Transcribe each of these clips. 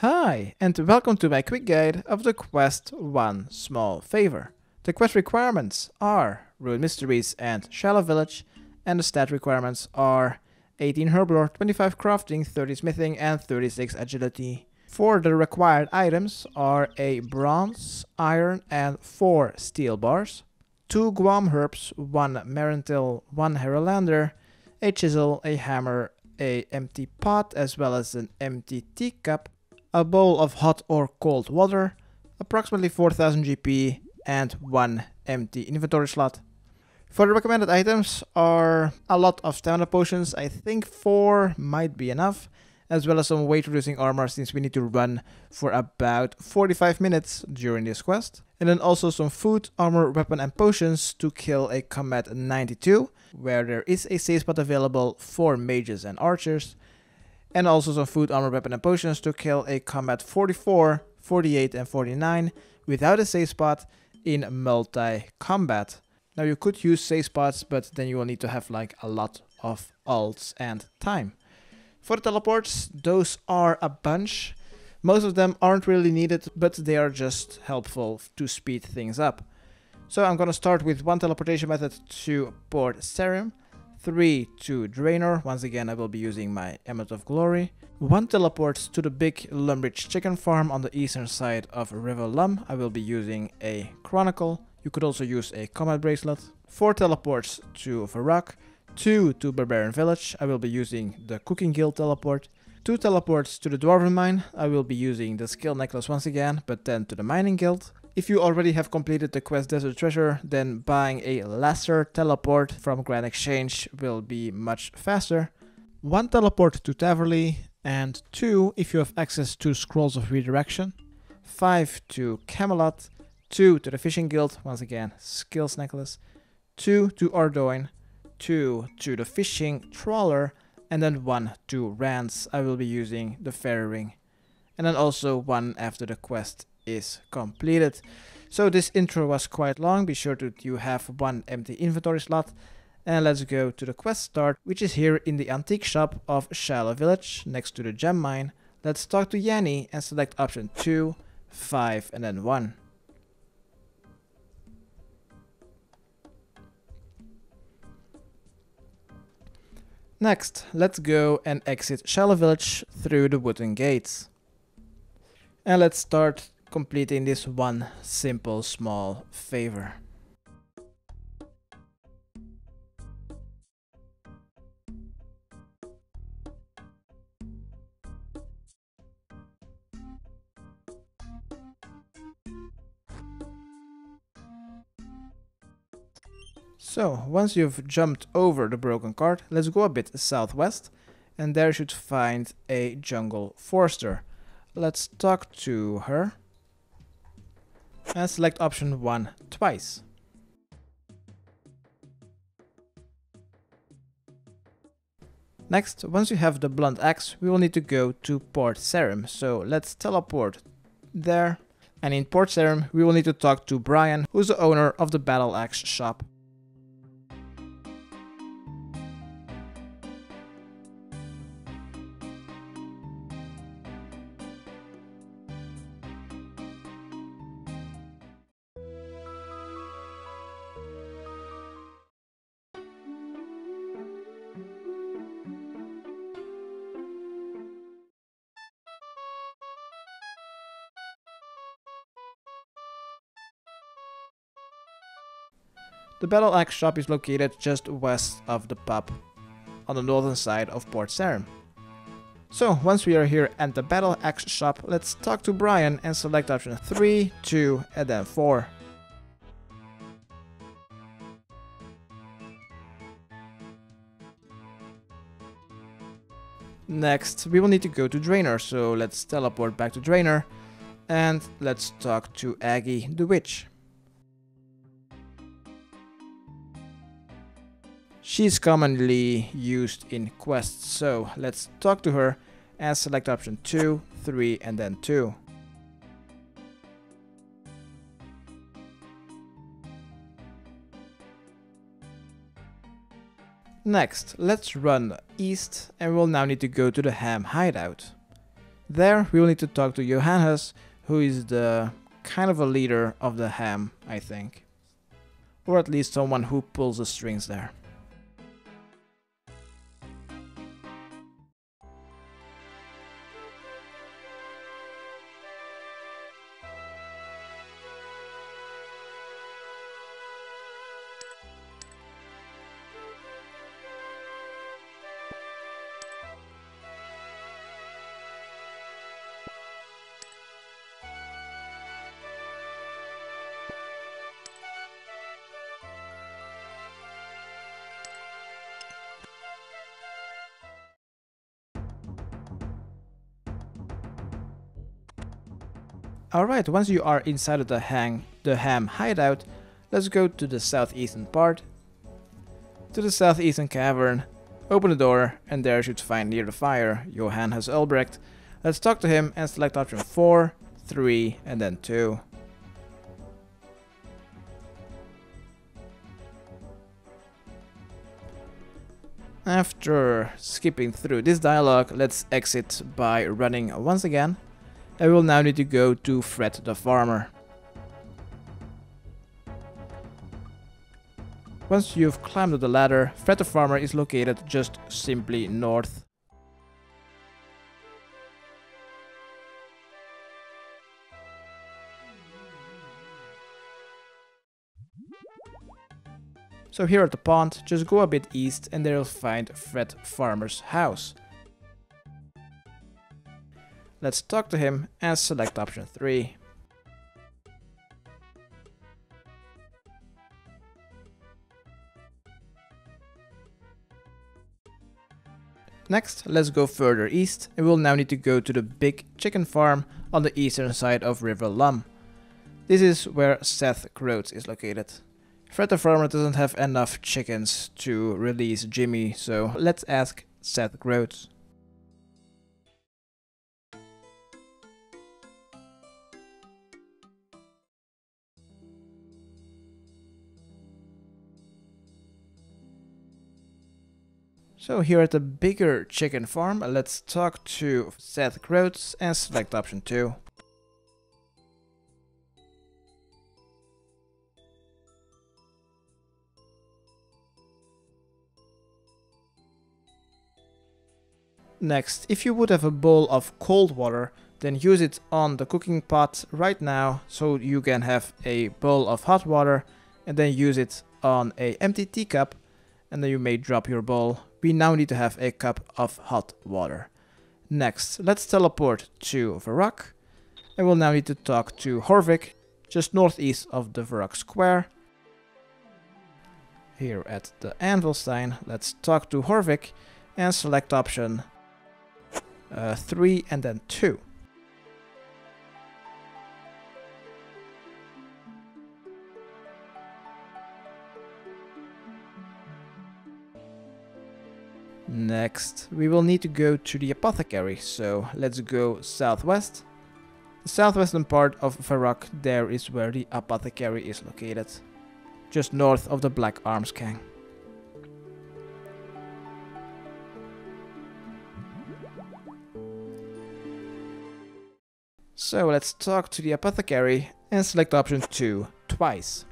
Hi, and welcome to my quick guide of the quest One Small Favor. The quest requirements are Rune Mysteries and Shilo Village, and the stat requirements are 18 Herblore, 25 Crafting, 30 Smithing, and 36 Agility. For the required items are a Bronze, Iron, and 4 Steel bars, 2 Guam Herbs, 1 Marrentill, 1 Harralander, a Chisel, a Hammer, a empty pot as well as an empty teacup, a bowl of hot or cold water, approximately 4000 GP, and one empty inventory slot. For the recommended items are a lot of stamina potions, I think 4 might be enough, as well as some weight reducing armor since we need to run for about 45 minutes during this quest. And then also some food, armor, weapon and potions to kill a combat 92, where there is a safe spot available for mages and archers and also some food, armor, weapon, and potions to kill a combat 44, 48, and 49 without a save spot in multi-combat. Now you could use save spots, but then you will need to have like a lot of alts and time. For the teleports, those are a bunch. Most of them aren't really needed, but they are just helpful to speed things up. So I'm gonna start with one teleportation method to Port Sarim. 3 to Draynor. once again I will be using my Emmet of Glory. 1 teleports to the big Lumbridge chicken farm on the eastern side of River Lum, I will be using a Chronicle. You could also use a Combat Bracelet. 4 teleports to Varrock, 2 to Barbarian Village, I will be using the Cooking Guild teleport. 2 teleports to the Dwarven Mine, I will be using the Skill Necklace once again, but then to the Mining Guild. If you already have completed the quest Desert Treasure, then buying a Lassar teleport from Grand Exchange will be much faster. 1 teleport to Taverley, and 2 if you have access to Scrolls of Redirection. 5 to Camelot, 2 to the Fishing Guild, once again, Skills Necklace. 2 to Ardougne, two to the fishing trawler, and then one to Rantz. I will be using the fairy ring. And then also one after the quest is completed. So this intro was quite long. Be sure that you have one empty inventory slot. And let's go to the quest start, which is here in the antique shop of Shilo Village, next to the gem mine. Let's talk to Yanni and select option 2, 5 and then 1. Next, let's go and exit Shilo Village through the wooden gates. And let's start completing this one simple small favor. So, once you've jumped over the broken cart, let's go a bit southwest, and there you should find a jungle forester. Let's talk to her, and select option 1 twice. Next, once you have the blunt axe, we will need to go to Port Sarim, so let's teleport there. And in Port Sarim, we will need to talk to Brian, who's the owner of the Battle Axe shop. The Battle Axe shop is located just west of the pub, on the northern side of Port Sarim. So, once we are here at the Battle Axe shop, let's talk to Brian and select option 3, 2, and then 4. Next, we will need to go to Draynor, so let's teleport back to Draynor, and let's talk to Aggie the Witch. She's commonly used in quests, so let's talk to her and select option 2, 3 and then 2. Next, let's run east and we'll now need to go to the Ham hideout. There, we will need to talk to Johannes, who is the kind of a leader of the ham, I think. Or at least someone who pulls the strings there. Alright, once you are inside of the hang, the ham hideout, let's go to the southeastern part. To the southeastern cavern, open the door, and there you should find near the fire Johannes Ulsbrecht. Let's talk to him and select option 4, 3, and then 2. After skipping through this dialogue, let's exit by running once again. I will now need to go to Fred the Farmer. Once you've climbed the ladder, Fred the Farmer is located just simply north. So here at the pond, just go a bit east and there you'll find Fred Farmer's house. Let's talk to him and select option 3. Next, let's go further east and we'll now need to go to the big chicken farm on the eastern side of River Lum. This is where Seth Groats is located. Fred the farmer doesn't have enough chickens to release Jimmy, so let's ask Seth Groats. So here at the bigger chicken farm, let's talk to Seth Groats and select option 2. Next, if you would have a bowl of cold water, then use it on the cooking pot right now so you can have a bowl of hot water and then use it on a empty teacup and then you may drop your bowl we now need to have a cup of hot water. Next, let's teleport to Varrock. And we'll now need to talk to Horvik, just northeast of the Varrock Square. Here at the Anvil sign, let's talk to Horvik and select option uh, 3 and then 2. Next, we will need to go to the apothecary, so let's go southwest. The southwestern part of Varrock, there is where the apothecary is located. Just north of the Black Arms Gang. So let's talk to the apothecary and select option 2 twice.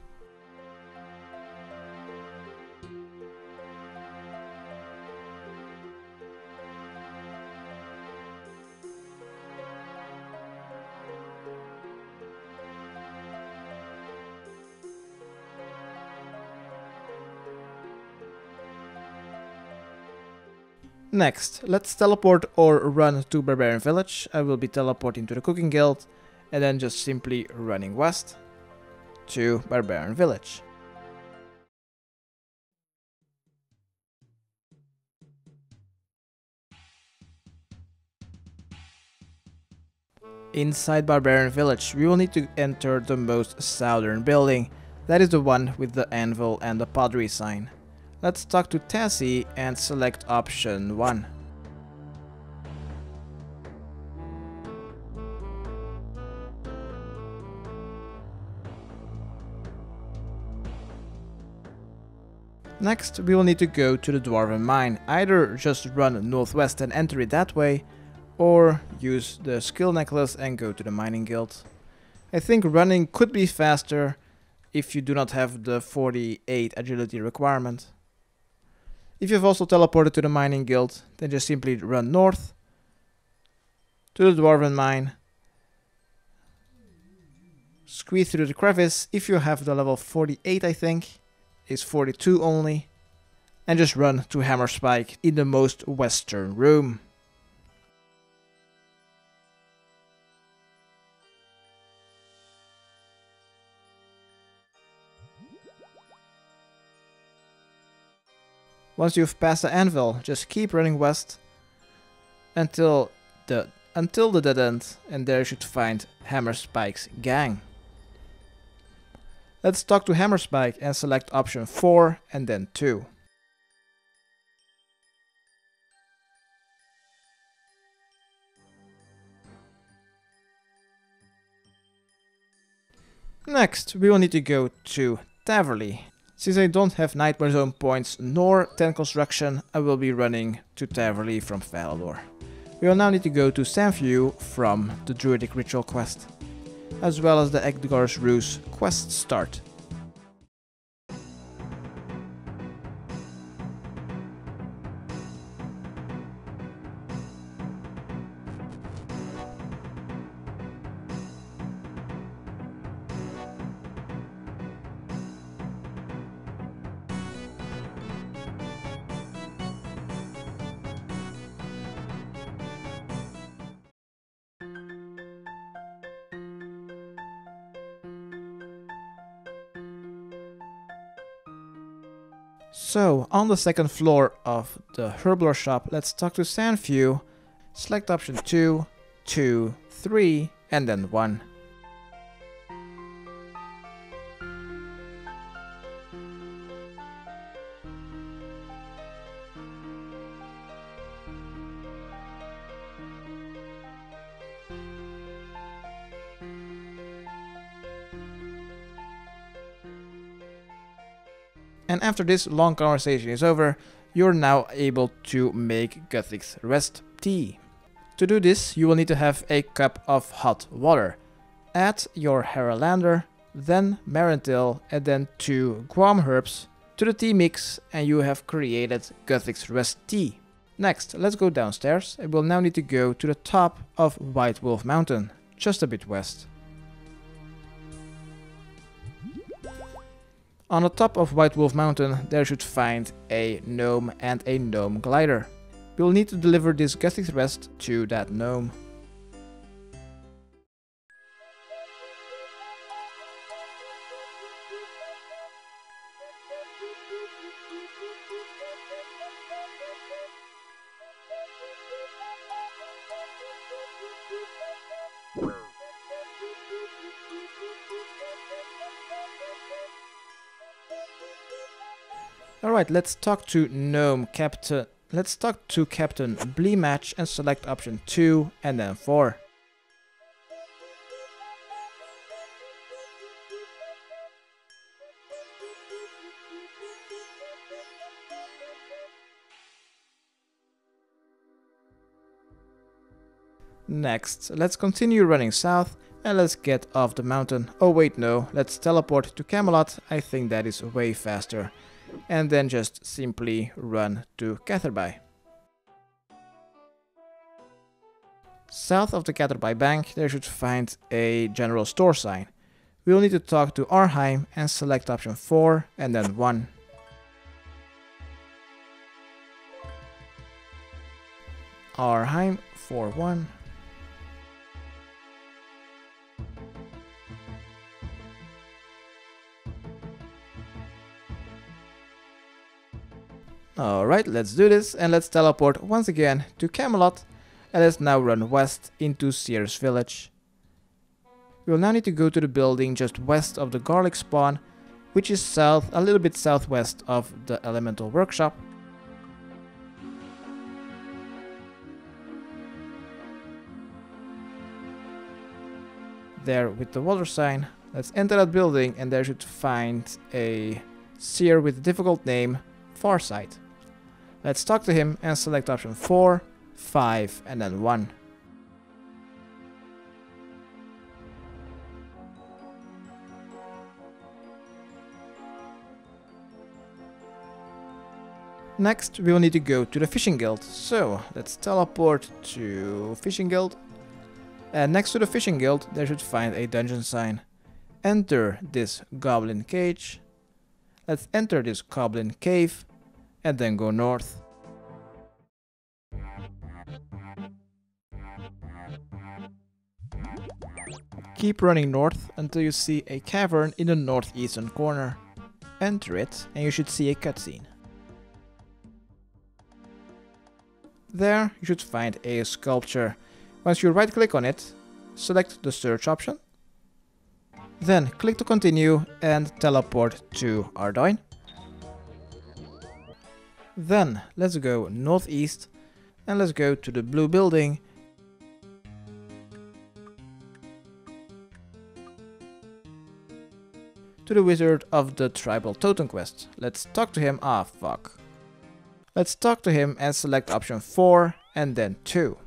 Next, let's teleport or run to Barbarian Village. I will be teleporting to the Cooking Guild and then just simply running west to Barbarian Village. Inside Barbarian Village, we will need to enter the most southern building. That is the one with the anvil and the pottery sign. Let's talk to Tassie and select option 1. Next, we will need to go to the Dwarven Mine. Either just run northwest and enter it that way, or use the skill necklace and go to the mining guild. I think running could be faster if you do not have the 48 agility requirement. If you've also teleported to the mining guild, then just simply run north to the dwarven mine, squeeze through the crevice if you have the level 48 I think, is 42 only, and just run to Hammerspike in the most western room. Once you've passed the anvil, just keep running west until the until the dead end, and there you should find Hammerspike's gang. Let's talk to Hammerspike and select option 4 and then 2. Next, we will need to go to Taverley. Since I don't have Nightmare Zone points nor Tent Construction, I will be running to Taverley from Falador. We will now need to go to Sanfew from the Druidic Ritual quest, as well as the Edgar's Ruse quest start. So, on the second floor of the Herblore shop, let's talk to Sanfew. Select option 2, 2, 3, and then 1. After this long conversation is over, you're now able to make Guthix Rest tea. To do this, you will need to have a cup of hot water. Add your Harralander, then Marrentill, and then two Guam herbs to the tea mix and you have created Guthix Rest tea. Next, let's go downstairs and we'll now need to go to the top of White Wolf Mountain, just a bit west. On the top of White Wolf Mountain, there should find a gnome and a gnome glider. You'll need to deliver this Guthix Rest to that gnome. Alright, let's talk to Gnome Captain. Let's talk to Captain Bleemadge and select option 2 and then 4. Next, let's continue running south and let's get off the mountain. Oh wait, no, let's teleport to Camelot. I think that is way faster and then just simply run to Catherby. South of the Catherby Bank, there should find a general store sign. We will need to talk to Arheim and select option 4 and then 1. Arheim 4 1. Alright, let's do this and let's teleport once again to Camelot and let's now run west into Seers village. We will now need to go to the building just west of the garlic spawn, which is south, a little bit southwest of the elemental workshop. There with the water sign, let's enter that building and there should find a seer with a difficult name, Farsight. Let's talk to him and select option 4, 5 and then 1. Next, we will need to go to the fishing guild. So, let's teleport to fishing guild. And next to the fishing guild, they should find a dungeon sign. Enter this goblin cage. Let's enter this goblin cave and then go north. Keep running north until you see a cavern in the northeastern corner. Enter it and you should see a cutscene. There you should find a sculpture. Once you right click on it, select the search option. Then click to continue and teleport to Ardougne. Then let's go northeast and let's go to the blue building to the Wizard of the Tribal Totem Quest. Let's talk to him. Ah, fuck. Let's talk to him and select option 4 and then 2.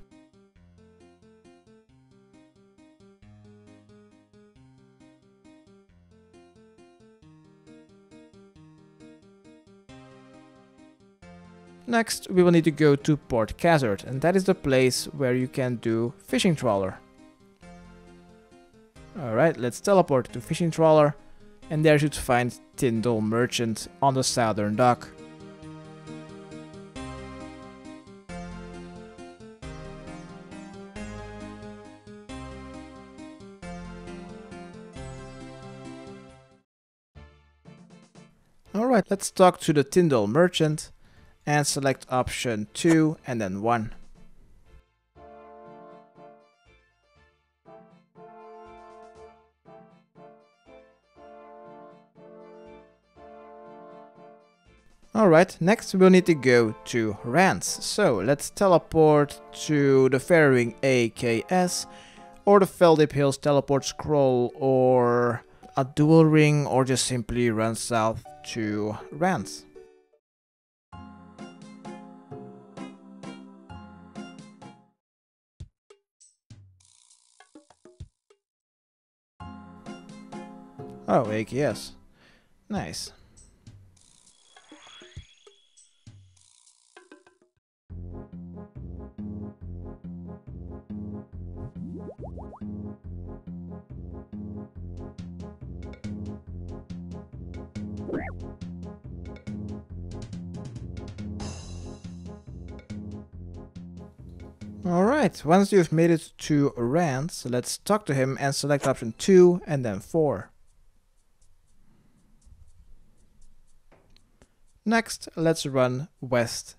Next, we will need to go to Port Khazard, and that is the place where you can do Fishing Trawler. Alright, let's teleport to Fishing Trawler and there you should find Tindel Marchant on the southern dock. Alright, let's talk to the Tindel Marchant and select option 2 and then 1. Alright, next we'll need to go to Rantz. So let's teleport to the fairy ring AKS or the Feldip Hills teleport scroll or a dual ring or just simply run south to Rantz. Oh, AKS. Nice. Alright, once you've made it to Rantz, let's talk to him and select option 2 and then 4. Next, let's run west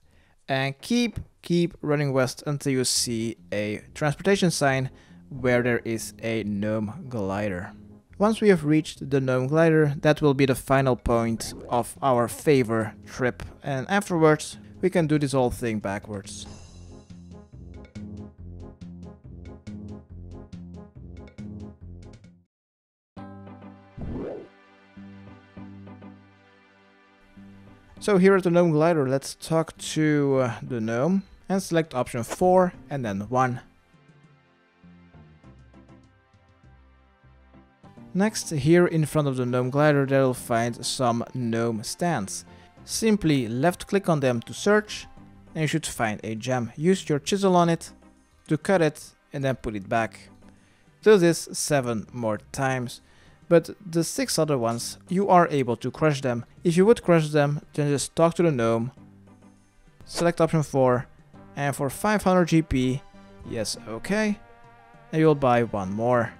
and keep keep running west until you see a transportation sign where there is a gnome glider. Once we have reached the gnome glider, that will be the final point of our favor trip and afterwards we can do this whole thing backwards. So here at the gnome glider, let's talk to uh, the gnome and select option 4 and then 1. Next, here in front of the gnome glider, there will find some gnome stands. Simply left click on them to search and you should find a gem. Use your chisel on it to cut it and then put it back. Do this 7 more times but the six other ones, you are able to crush them. If you would crush them, then just talk to the gnome, select option 4, and for 500 GP, yes, okay, and you'll buy one more.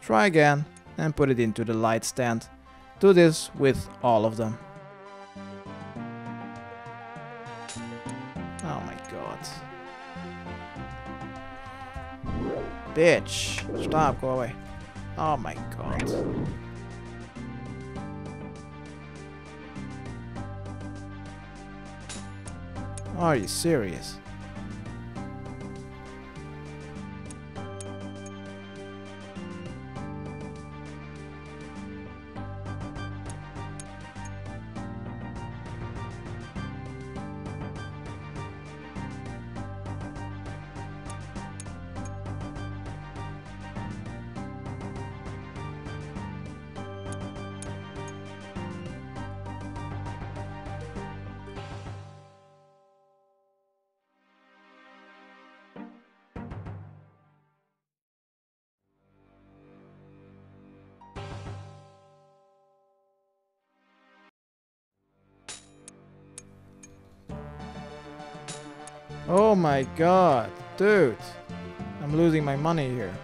Try again, and put it into the light stand. Do this with all of them. Oh my god. Bitch, stop, go away. Oh my god. Are you serious? My god, dude. I'm losing my money here.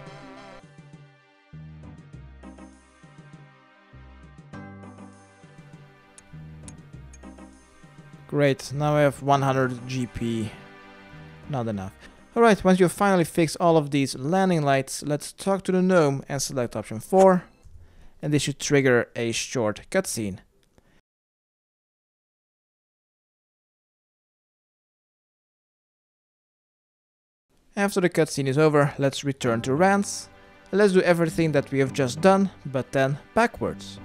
Great, now I have 100 GP. Not enough. Alright, once you have finally fix all of these landing lights, let's talk to the gnome and select option 4. And this should trigger a short cutscene. After the cutscene is over, let's return to Rantz. Let's do everything that we have just done, but then backwards.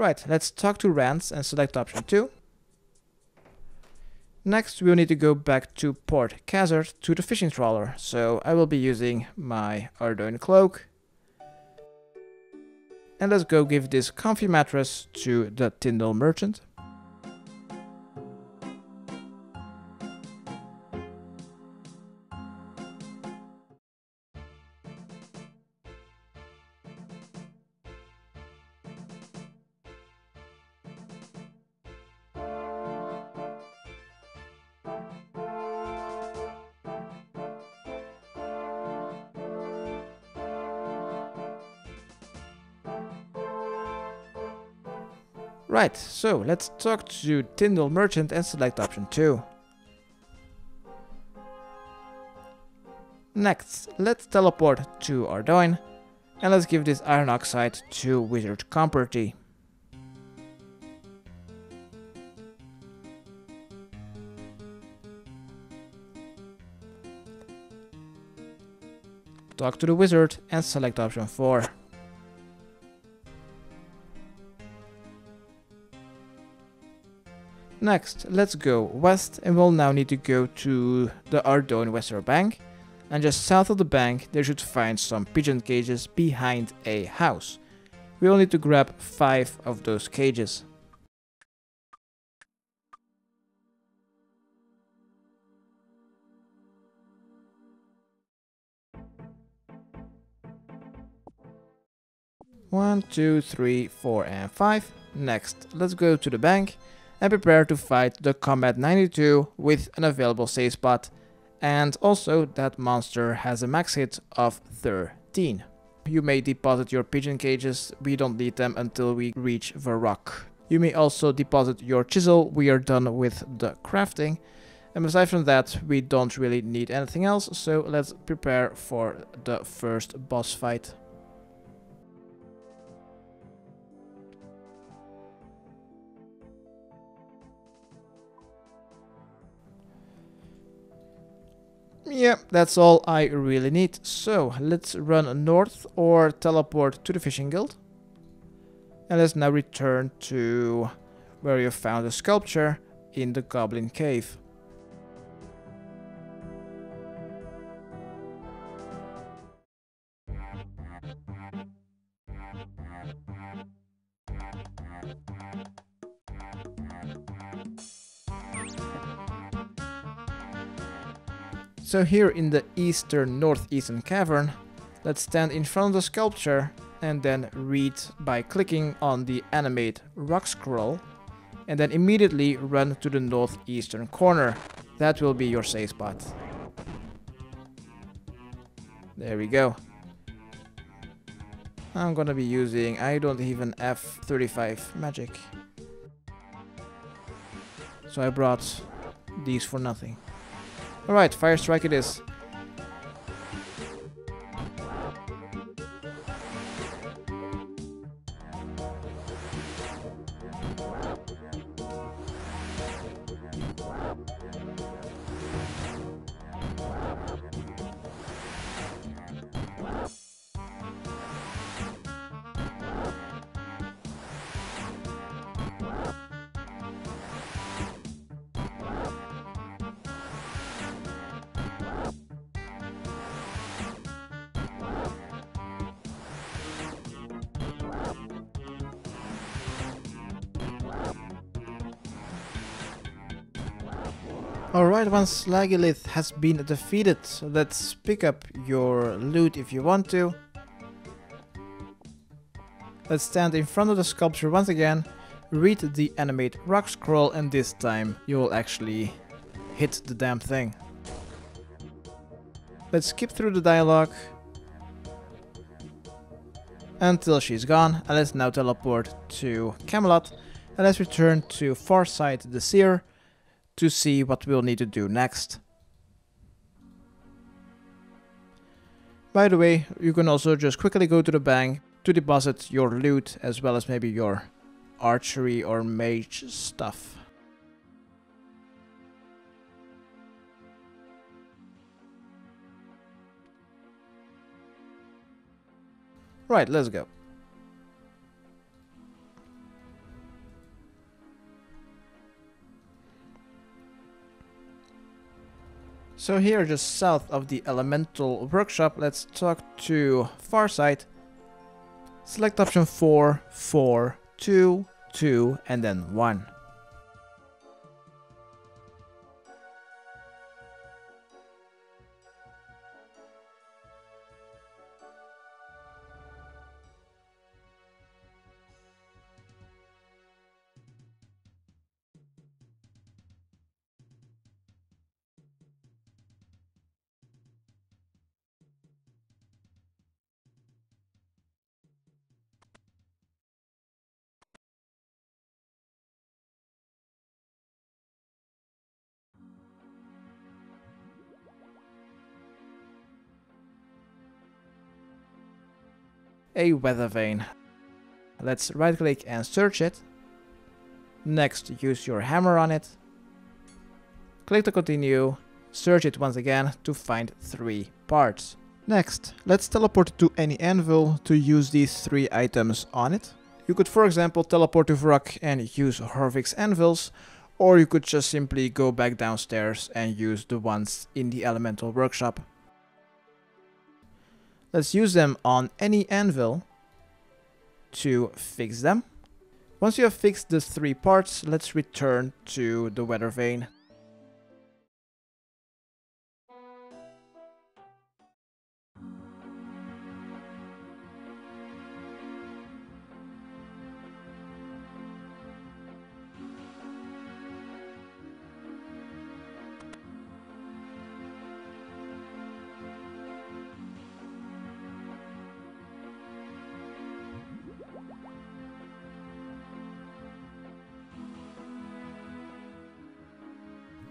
Right, let's talk to Rantz and select option 2. Next, we'll need to go back to Port Khazard to the fishing trawler, so I will be using my Ardougne cloak. And let's go give this comfy mattress to the Tindel Marchant. Right, so let's talk to Tindel Marchant and select option 2. Next, let's teleport to Ardougne and let's give this iron oxide to Wizard Cromperty. Talk to the wizard and select option 4. Next, let's go west and we'll now need to go to the Ardougne Western Bank. And just south of the bank, there should find some pigeon cages behind a house. We'll need to grab 5 of those cages. One, two, three, four, and five. Next, let's go to the bank and prepare to fight the Combat 92 with an available save spot. And also that monster has a max hit of 13. You may deposit your pigeon cages, we don't need them until we reach the rock. You may also deposit your chisel, we are done with the crafting. And aside from that, we don't really need anything else, so let's prepare for the first boss fight. Yeah, that's all I really need. So, let's run north or teleport to the fishing guild. And let's now return to where you found the sculpture in the goblin cave. So here in the eastern northeastern cavern, let's stand in front of the sculpture and then read by clicking on the animate rock scroll and then immediately run to the northeastern corner. That will be your safe spot. There we go. I'm gonna be using, I don't even have 35 magic. So I brought these for nothing. Alright, Fire Strike it is. Once Slagilith has been defeated, let's pick up your loot if you want to. Let's stand in front of the sculpture once again, read the animate rock scroll and this time you will actually hit the damn thing. Let's skip through the dialogue until she's gone and let's now teleport to Camelot and let's return to Farsight the Seer to see what we'll need to do next. By the way, you can also just quickly go to the bank to deposit your loot as well as maybe your archery or mage stuff. Right, let's go. So here, just south of the Elemental Workshop, let's talk to Farsight. Select option 4, 4, 2, 2, and then 1. A weather vane. Let's right click and search it. Next, use your hammer on it. Click to continue, search it once again to find three parts. Next, let's teleport to any anvil to use these three items on it. You could for example teleport to Vrok and use Horvik's anvils, or you could just simply go back downstairs and use the ones in the elemental workshop. Let's use them on any anvil to fix them. Once you have fixed the three parts, let's return to the weather vane.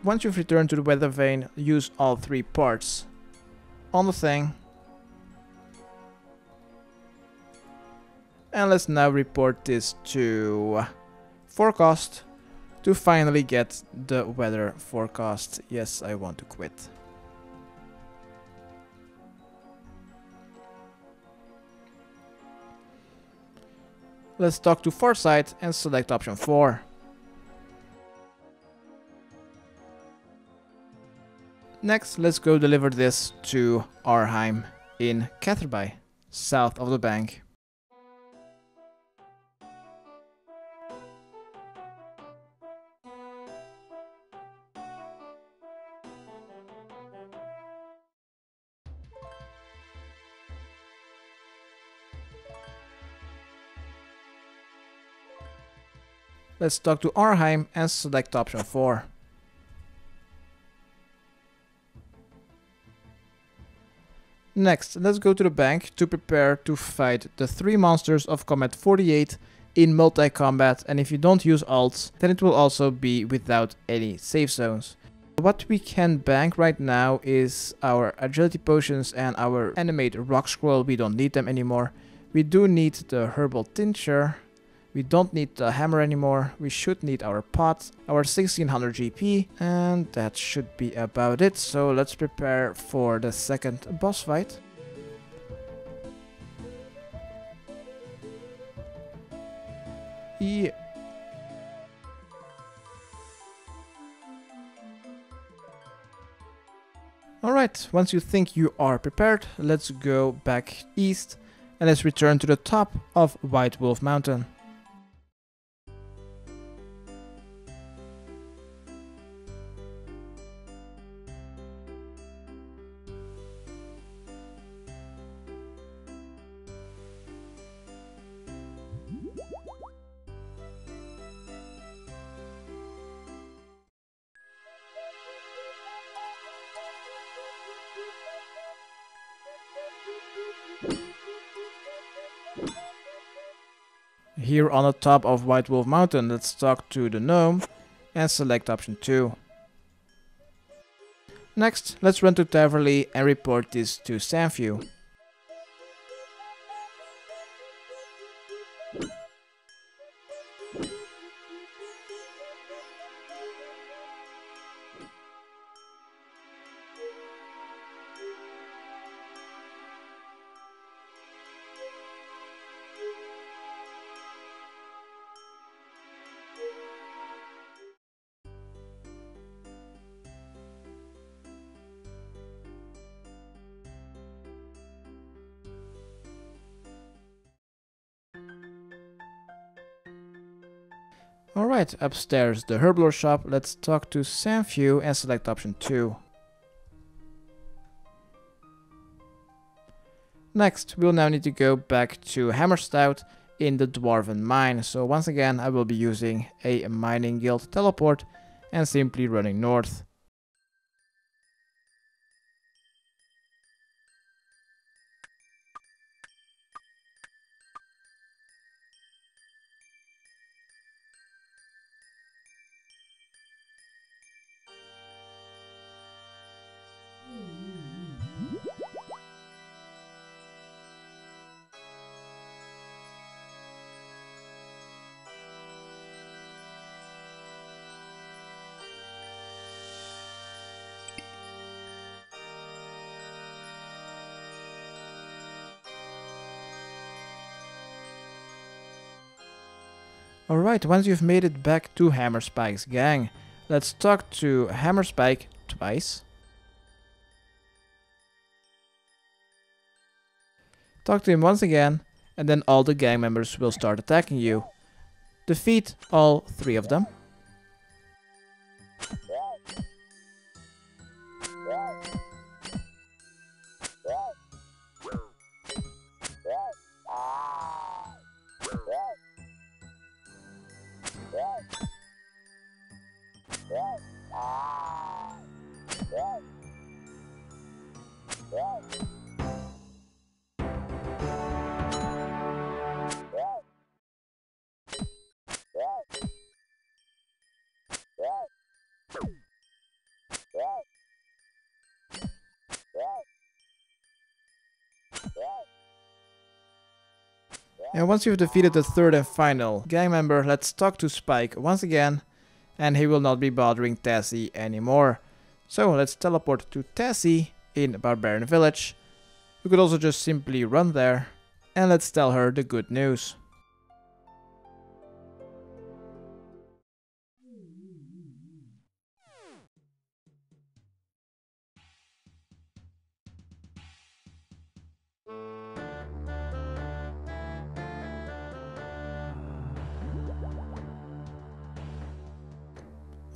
Once you've returned to the weather vane, use all three parts on the thing. And let's now report this to forecast to finally get the weather forecast. Yes, I want to quit. Let's talk to Farsight and select option 4. Next, let's go deliver this to Arheim in Catherby, south of the bank. Let's talk to Arheim and select option 4. Next, let's go to the bank to prepare to fight the three monsters of Combat 48 in multi-combat and if you don't use alts, then it will also be without any safe zones. What we can bank right now is our agility potions and our animate rock scroll, we don't need them anymore. We do need the herbal tincture, we don't need the hammer anymore. We should need our pot, our 1600 GP, and that should be about it. So let's prepare for the second boss fight. Yeah. Alright, once you think you are prepared, let's go back east and let's return to the top of White Wolf Mountain. Here on the top of White Wolf Mountain, let's talk to the gnome and select option 2. Next, let's run to Taverly and report this to Sanfew. Alright, upstairs, the Herblore shop. Let's talk to Sanfew and select option 2. Next, we'll now need to go back to Hammerstout in the Dwarven Mine. So once again, I will be using a Mining Guild teleport and simply running north. Alright, once you've made it back to Hammerspike's gang, let's talk to Hammerspike twice. Talk to him once again, and then all the gang members will start attacking you. Defeat all three of them. And once you've defeated the third and final gang member, let's talk to Spike once again, and he will not be bothering Tassie anymore. So let's teleport to Tassie in Barbarian Village. We could also just simply run there, and let's tell her the good news.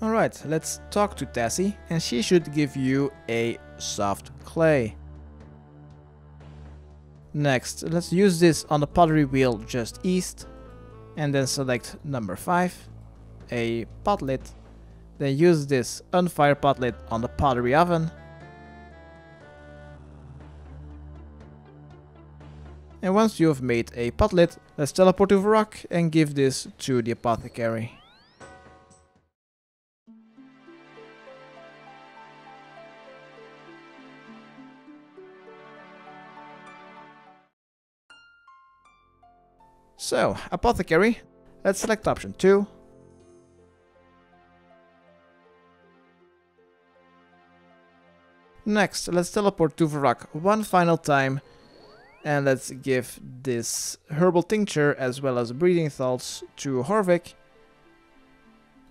Alright, let's talk to Tassie, and she should give you a soft clay. Next, let's use this on the pottery wheel just east, and then select number 5, a pot lid. Then use this unfire pot lid on the pottery oven. And once you have made a pot lid, let's teleport to Varrock and give this to the apothecary. So, Apothecary, let's select option 2. Next, let's teleport to Varrock one final time and let's give this herbal tincture as well as breathing salts to Horvik.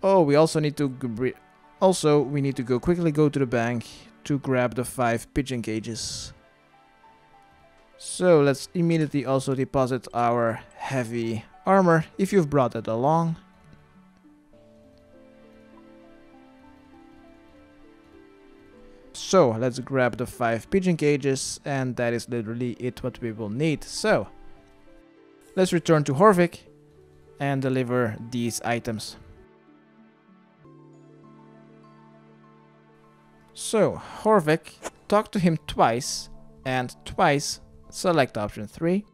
Oh, we also need to also we need to go quickly go to the bank to grab the five pigeon cages. So let's immediately also deposit our heavy armor if you've brought it along. So let's grab the five pigeon cages and that is literally it what we will need. So let's return to Horvik and deliver these items. So Horvik talked to him twice and twice select option 3.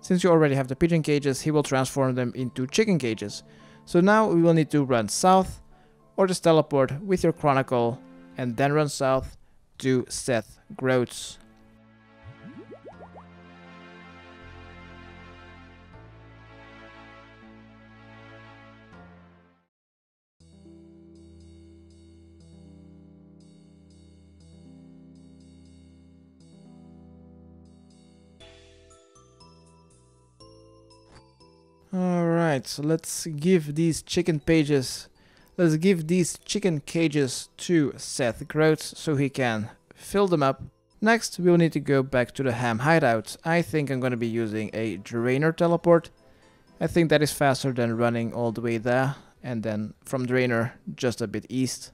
Since you already have the pigeon cages, he will transform them into chicken cages. So now we will need to run south, or just teleport with your Chronicle, and then run south to Seth Groats. So let's give these chicken pages, let's give these chicken cages to Seth Groats so he can fill them up. Next, we'll need to go back to the ham hideout. I think I'm going to be using a Draynor teleport. I think that is faster than running all the way there, and then from Draynor just a bit east.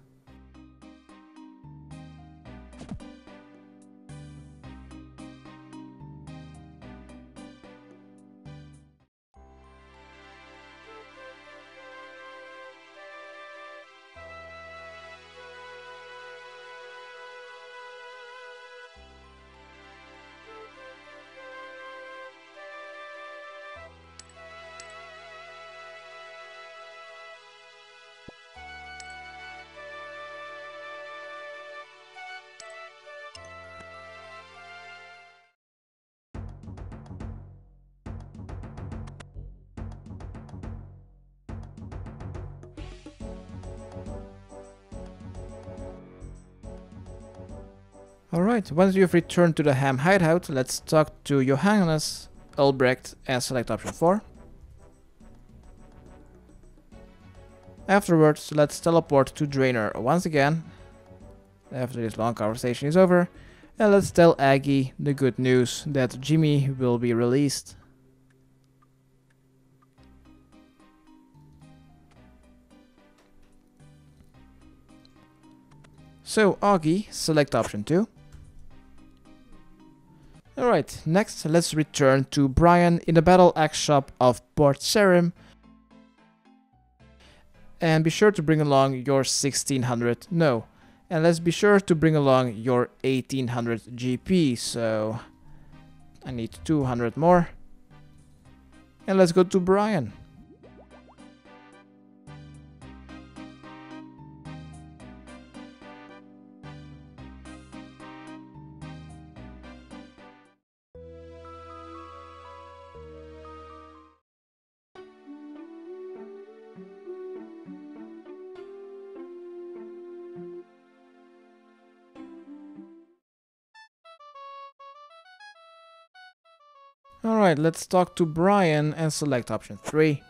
Alright, once you've returned to the ham hideout, let's talk to Johanhus Ulsbrecht and select option 4. Afterwards, let's teleport to Draynor once again, after this long conversation is over, and let's tell Aggie the good news that Jimmy will be released. So, Aggie, select option 2. Alright, next let's return to Brian in the Battle Axe shop of Port Sarim. And be sure to bring along your 1600, no. And let's be sure to bring along your 1800 GP, so I need 200 more. And let's go to Brian. Alright, let's talk to Brian and select option 3.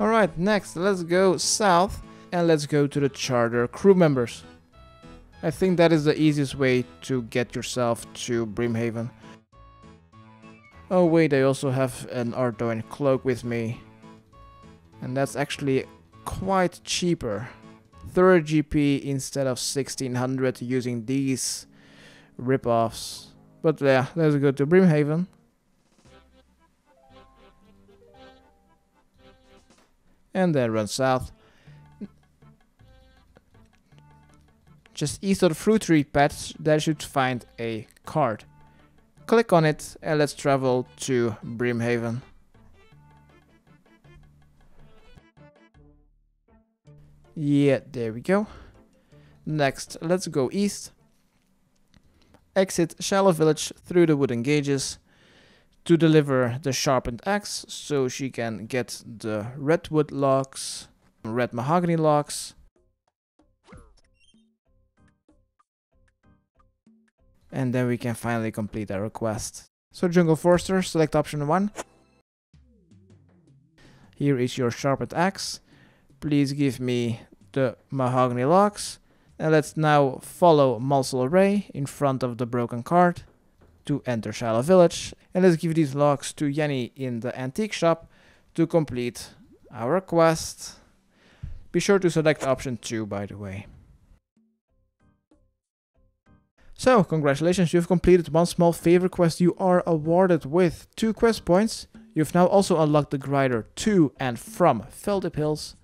Alright, next let's go south and let's go to the charter crew members. I think that is the easiest way to get yourself to Brimhaven. Oh wait, I also have an Ardougne cloak with me. And that's actually quite cheaper. 30 GP instead of 1600 using these rip-offs. But yeah, let's go to Brimhaven. And then run south. Just east of the fruit tree patch, there should find a card. Click on it and let's travel to Brimhaven. Yeah, there we go. Next, let's go east. Exit Shilo Village through the wooden gauges to deliver the sharpened axe so she can get the redwood logs, red mahogany logs. And then we can finally complete our quest. So Jungle Forester, select option 1. Here is your sharpened axe please give me the mahogany logs. And let's now follow Mosol Rei in front of the broken cart to enter Shilo Village. And let's give these logs to Yanni in the antique shop to complete our quest. Be sure to select option 2 by the way. So, congratulations, you've completed one small favor quest. You are awarded with 2 quest points. You've now also unlocked the grinder to and from Feldip Hills,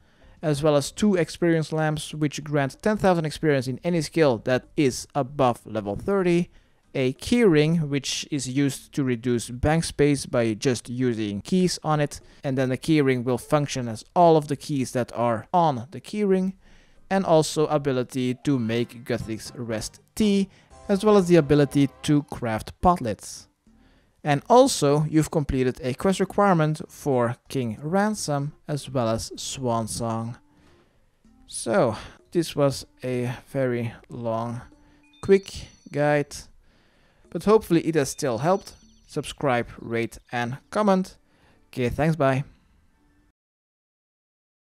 as well as 2 experience lamps, which grant 10,000 experience in any skill that is above level 30, a keyring, which is used to reduce bank space by just using keys on it, and then the keyring will function as all of the keys that are on the keyring, and also ability to make Guthix Rest tea, as well as the ability to craft potlets. And also, you've completed a quest requirement for King Ransom, as well as Swan Song. So, this was a very long, quick guide, but hopefully it has still helped. Subscribe, rate and comment. Okay, thanks, bye.